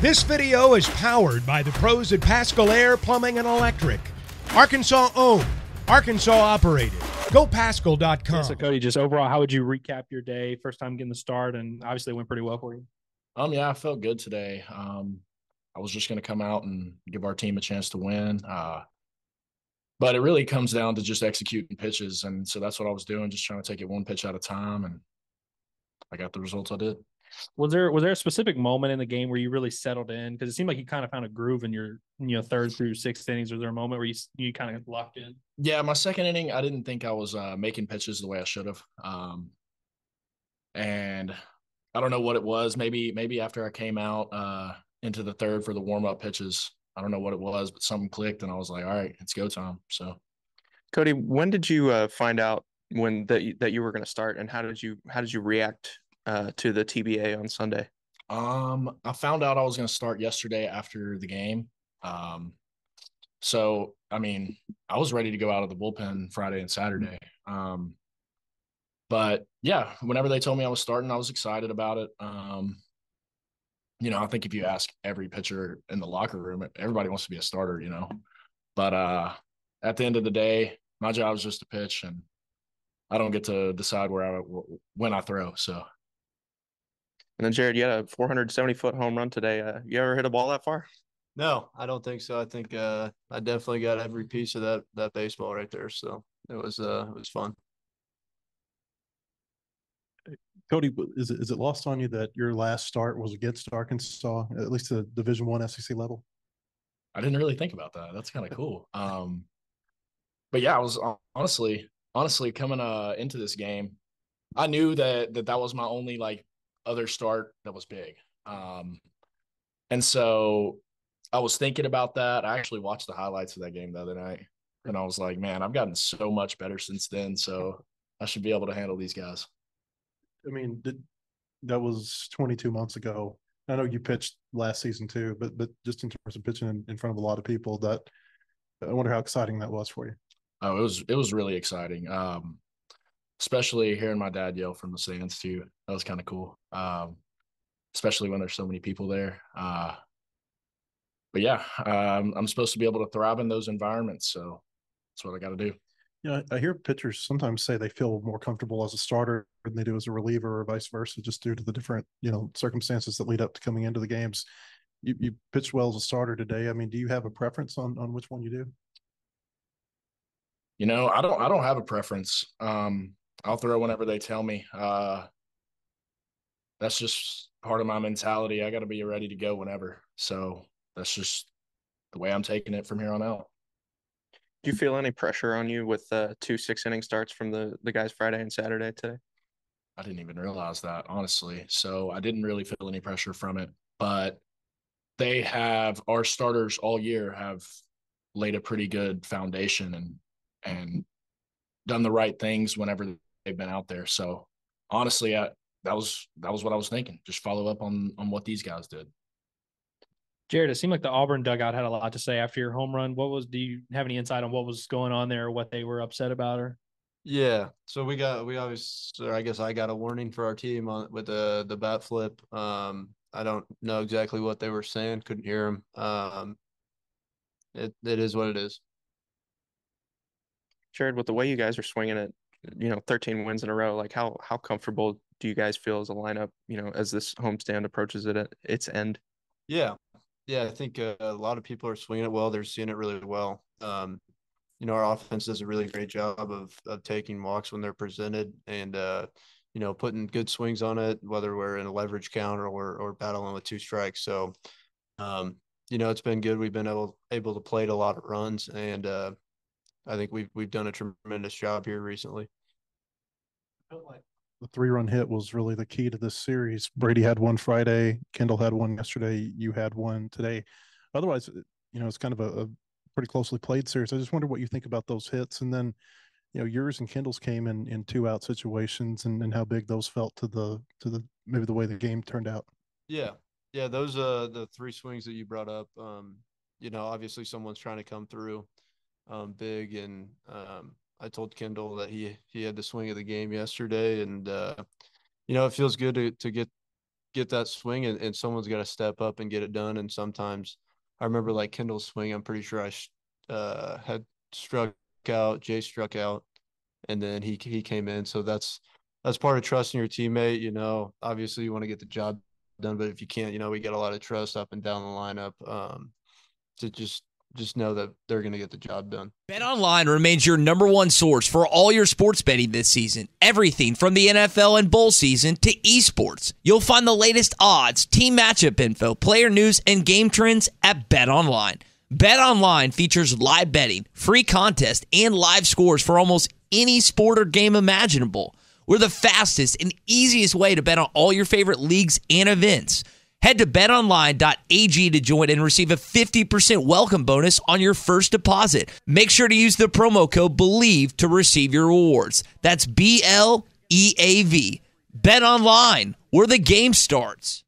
This video is powered by the pros at Paschal Air Plumbing and Electric. Arkansas owned, Arkansas operated. GoPaschal.com. So Cody, just overall, how would you recap your day? First time getting the start, and obviously it went pretty well for you. Um, yeah, I felt good today. Um, I was just going to come out and give our team a chance to win. Uh, but it really comes down to just executing pitches, and so that's what I was doing, just trying to take it one pitch at a time, and I got the results I did. Was there was there a specific moment in the game where you really settled in? Because it seemed like you kind of found a groove in your you know third through sixth innings. Was there a moment where you you kind of locked in? Yeah, my second inning, I didn't think I was uh, making pitches the way I should have, um, and I don't know what it was. Maybe maybe after I came out uh, into the third for the warm up pitches, I don't know what it was, but something clicked, and I was like, all right, it's go time. So, Cody, when did you uh, find out when that you, that you were going to start, and how did you how did you react uh, to the TBA on Sunday? Um, I found out I was going to start yesterday after the game. Um, so I mean, I was ready to go out of the bullpen Friday and Saturday. Um, but yeah, whenever they told me I was starting, I was excited about it. Um, you know, I think if you ask every pitcher in the locker room, everybody wants to be a starter, you know. But uh at the end of the day, my job is just to pitch and I don't get to decide where I when I throw. So and then Jared, you had a 470 foot home run today. Uh, you ever hit a ball that far? No, I don't think so. I think uh, I definitely got every piece of that that baseball right there. So it was uh, it was fun. Cody, is it, is it lost on you that your last start was against Arkansas, at least the Division One SEC level? I didn't really think about that. That's kind of cool. Um, but yeah, I was honestly, honestly coming uh into this game, I knew that that that was my only like other start that was big. Um, and so I was thinking about that. I actually watched the highlights of that game the other night, and I was like, man, I've gotten so much better since then. So I should be able to handle these guys. I mean, that was 22 months ago. I know you pitched last season too, but but just in terms of pitching in, in front of a lot of people, that I wonder how exciting that was for you. Oh, it was it was really exciting. Um, especially hearing my dad yell from the stands too. That was kind of cool. Um, especially when there's so many people there. Uh, but yeah, um, I'm supposed to be able to thrive in those environments, so that's what I got to do. Yeah, I hear pitchers sometimes say they feel more comfortable as a starter than they do as a reliever, or vice versa, just due to the different you know circumstances that lead up to coming into the games. You you pitched well as a starter today. I mean, do you have a preference on on which one you do? You know, I don't I don't have a preference. Um, I'll throw whenever they tell me. Uh, that's just part of my mentality. I got to be ready to go whenever. So that's just the way I'm taking it from here on out. Do you feel any pressure on you with uh, two six inning starts from the the guys Friday and Saturday today? I didn't even realize that honestly. So I didn't really feel any pressure from it, but they have our starters all year have laid a pretty good foundation and and done the right things whenever they've been out there. So honestly, I, that was that was what I was thinking. Just follow up on on what these guys did. Jared, it seemed like the Auburn dugout had a lot to say after your home run. What was? Do you have any insight on what was going on there, or what they were upset about, or? Yeah, so we got we obviously, I guess I got a warning for our team on with the the bat flip. Um, I don't know exactly what they were saying. Couldn't hear them. Um, it it is what it is. Jared, with the way you guys are swinging it, you know, 13 wins in a row, like how how comfortable do you guys feel as a lineup, you know, as this homestand approaches it at its end? Yeah. Yeah, I think uh, a lot of people are swinging it well. They're seeing it really well. Um, you know, our offense does a really great job of of taking walks when they're presented and uh, you know, putting good swings on it, whether we're in a leverage counter or or battling with two strikes. So um, you know, it's been good. We've been able able to play a lot of runs and uh, I think we've we've done a tremendous job here recently. The three run hit was really the key to this series. Brady had one Friday, Kendall had one yesterday, you had one today. Otherwise, you know, it's kind of a, a pretty closely played series. I just wonder what you think about those hits, and then, you know, yours and Kendall's came in in two out situations, and, and how big those felt to the to the maybe the way the game turned out. Yeah, yeah, those uh the three swings that you brought up. Um, you know, obviously someone's trying to come through um, big. And um, I told Kendall that he he had the swing of the game yesterday, and uh, you know it feels good to to get get that swing and, and someone's got to step up and get it done. And sometimes I remember like Kendall's swing, I'm pretty sure I uh, had struck out, Jay struck out, and then he he came in. So that's that's part of trusting your teammate. You know, obviously you want to get the job done, but if you can't, you know, we get a lot of trust up and down the lineup um, to just just know that they're going to get the job done. Bet Online remains your number one source for all your sports betting this season. Everything from the NFL and bowl season to esports. You'll find the latest odds, team matchup info, player news, and game trends at Bet Online. Bet Online features live betting, free contests, and live scores for almost any sport or game imaginable. We're the fastest and easiest way to bet on all your favorite leagues and events. Head to betonline.ag to join and receive a 50% welcome bonus on your first deposit. Make sure to use the promo code BLEAV to receive your rewards. That's B L E A V. Bet online, where the game starts.